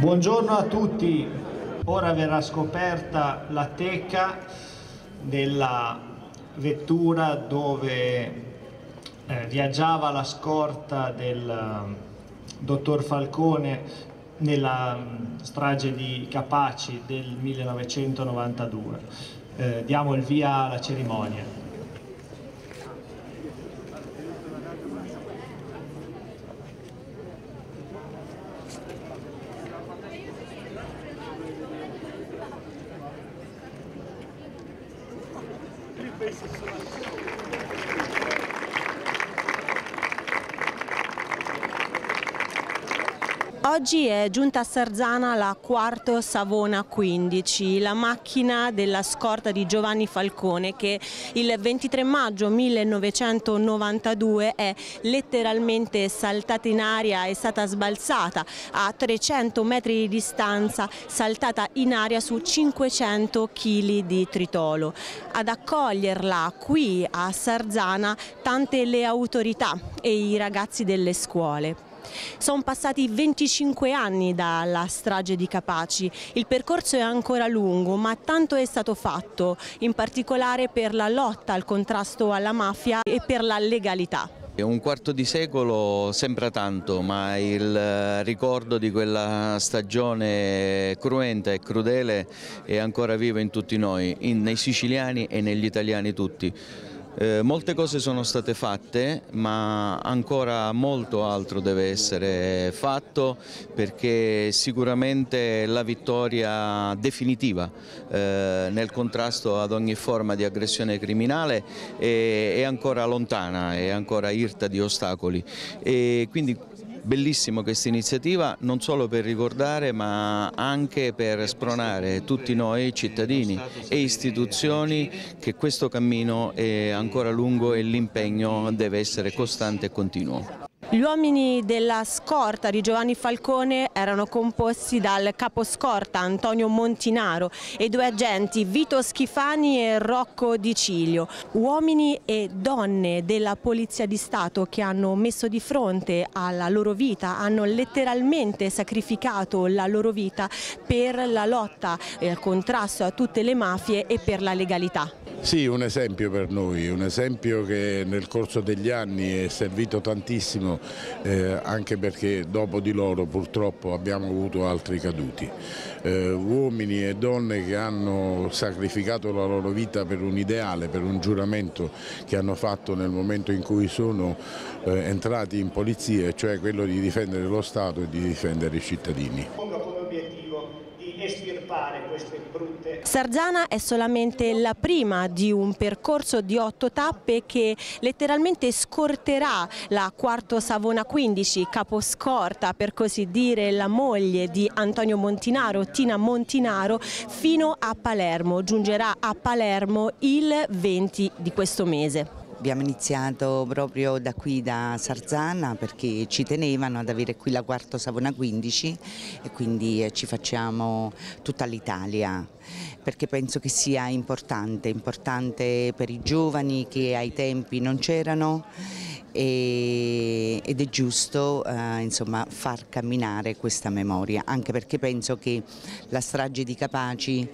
Buongiorno a tutti, ora verrà scoperta la teca della vettura dove eh, viaggiava la scorta del eh, dottor Falcone nella mm, strage di Capaci del 1992. Eh, diamo il via alla cerimonia. Thank you. Oggi è giunta a Sarzana la quarto Savona 15, la macchina della scorta di Giovanni Falcone che il 23 maggio 1992 è letteralmente saltata in aria, è stata sbalzata a 300 metri di distanza, saltata in aria su 500 kg di tritolo. Ad accoglierla qui a Sarzana tante le autorità e i ragazzi delle scuole. Sono passati 25 anni dalla strage di Capaci, il percorso è ancora lungo ma tanto è stato fatto, in particolare per la lotta al contrasto alla mafia e per la legalità. Un quarto di secolo sembra tanto, ma il ricordo di quella stagione cruenta e crudele è ancora vivo in tutti noi, nei siciliani e negli italiani tutti. Eh, molte cose sono state fatte ma ancora molto altro deve essere fatto perché sicuramente la vittoria definitiva eh, nel contrasto ad ogni forma di aggressione criminale è, è ancora lontana, è ancora irta di ostacoli. E quindi Bellissima questa iniziativa non solo per ricordare ma anche per spronare tutti noi cittadini e istituzioni che questo cammino è ancora lungo e l'impegno deve essere costante e continuo. Gli uomini della scorta di Giovanni Falcone erano composti dal caposcorta Antonio Montinaro e due agenti Vito Schifani e Rocco Di Ciglio, uomini e donne della Polizia di Stato che hanno messo di fronte alla loro vita, hanno letteralmente sacrificato la loro vita per la lotta e il contrasto a tutte le mafie e per la legalità. Sì, un esempio per noi, un esempio che nel corso degli anni è servito tantissimo eh, anche perché dopo di loro purtroppo abbiamo avuto altri caduti. Eh, uomini e donne che hanno sacrificato la loro vita per un ideale, per un giuramento che hanno fatto nel momento in cui sono eh, entrati in polizia, cioè quello di difendere lo Stato e di difendere i cittadini Sarzana è solamente la prima di un percorso di otto tappe che letteralmente scorterà la quarto Savona 15, caposcorta per così dire la moglie di Antonio Montinaro, Tina Montinaro, fino a Palermo. Giungerà a Palermo il 20 di questo mese. Abbiamo iniziato proprio da qui da Sarzana perché ci tenevano ad avere qui la quarta Savona 15 e quindi eh, ci facciamo tutta l'Italia perché penso che sia importante, importante per i giovani che ai tempi non c'erano ed è giusto eh, insomma, far camminare questa memoria anche perché penso che la strage di Capaci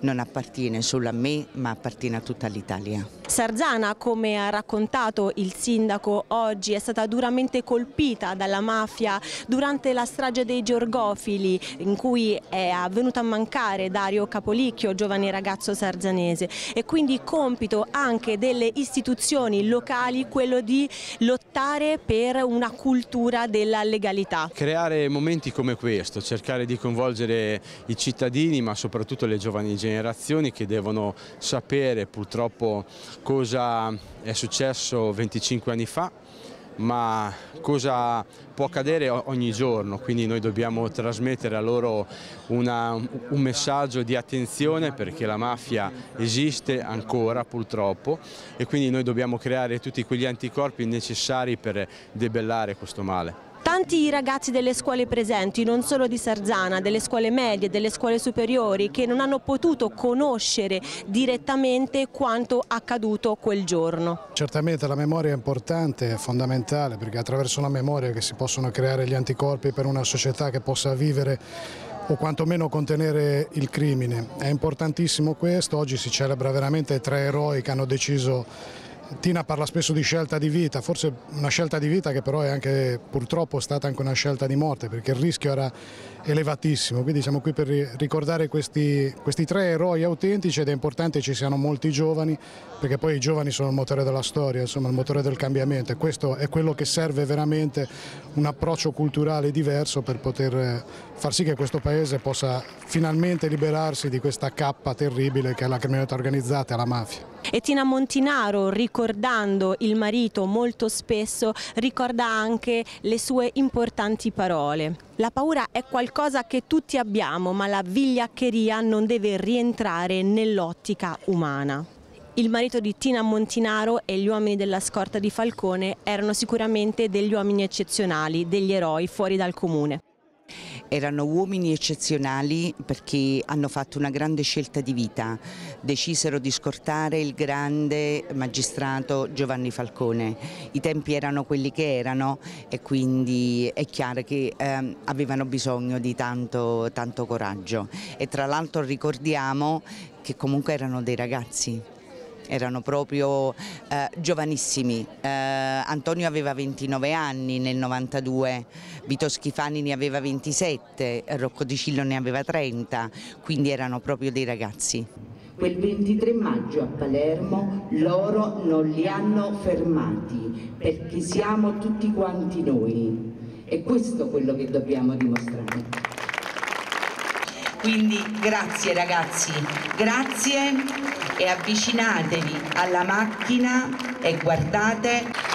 non appartiene solo a me ma appartiene a tutta l'Italia. Sarzana, come ha raccontato il sindaco oggi, è stata duramente colpita dalla mafia durante la strage dei Giorgofili in cui è avvenuto a mancare Dario Capolicchio, giovane ragazzo sarzanese e quindi compito anche delle istituzioni locali quello di lottare per una cultura della legalità. Creare momenti come questo, cercare di coinvolgere i cittadini ma soprattutto le giovani generazioni che devono sapere purtroppo cosa è successo 25 anni fa ma cosa può accadere ogni giorno, quindi noi dobbiamo trasmettere a loro una, un messaggio di attenzione perché la mafia esiste ancora purtroppo e quindi noi dobbiamo creare tutti quegli anticorpi necessari per debellare questo male. Tanti ragazzi delle scuole presenti, non solo di Sarzana, delle scuole medie, delle scuole superiori, che non hanno potuto conoscere direttamente quanto accaduto quel giorno. Certamente la memoria è importante, è fondamentale, perché attraverso la memoria che si possono creare gli anticorpi per una società che possa vivere o quantomeno contenere il crimine. È importantissimo questo, oggi si celebra veramente tre eroi che hanno deciso Tina parla spesso di scelta di vita, forse una scelta di vita che però è anche purtroppo stata anche una scelta di morte perché il rischio era elevatissimo, quindi siamo qui per ricordare questi, questi tre eroi autentici ed è importante che ci siano molti giovani perché poi i giovani sono il motore della storia, insomma il motore del cambiamento e questo è quello che serve veramente un approccio culturale diverso per poter far sì che questo paese possa finalmente liberarsi di questa cappa terribile che è la criminalità organizzata e la mafia. E Tina Montinaro, ricordando il marito molto spesso, ricorda anche le sue importanti parole. La paura è qualcosa che tutti abbiamo, ma la vigliaccheria non deve rientrare nell'ottica umana. Il marito di Tina Montinaro e gli uomini della scorta di Falcone erano sicuramente degli uomini eccezionali, degli eroi fuori dal comune. Erano uomini eccezionali perché hanno fatto una grande scelta di vita, decisero di scortare il grande magistrato Giovanni Falcone. I tempi erano quelli che erano e quindi è chiaro che eh, avevano bisogno di tanto, tanto coraggio. E tra l'altro ricordiamo che comunque erano dei ragazzi erano proprio eh, giovanissimi. Eh, Antonio aveva 29 anni nel 92, Vito Schifani ne aveva 27, Rocco Di Cillo ne aveva 30, quindi erano proprio dei ragazzi. Quel 23 maggio a Palermo loro non li hanno fermati perché siamo tutti quanti noi e questo è quello che dobbiamo dimostrare. Quindi grazie ragazzi, grazie e avvicinatevi alla macchina e guardate